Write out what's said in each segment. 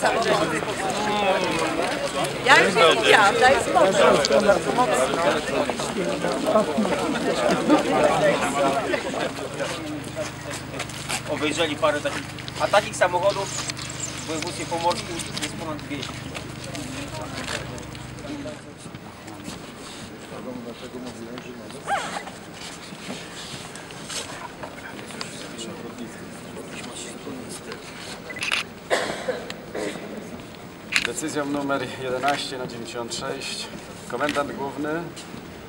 samochody. Ja już nie mówiłam, daj spokój. Obejrzeli parę takich. A takich samochodów w województwie pomorskim jest ponad 200. Dlaczego mówiłem, że? Decyzją numer 11 na 96 komendant główny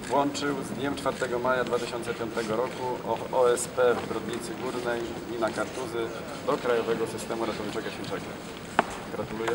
włączył z dniem 4 maja 2005 roku OSP w Brodnicy Górnej i na Kartuzy do Krajowego Systemu Ratowniczo-Gaśniczego. Gratuluję.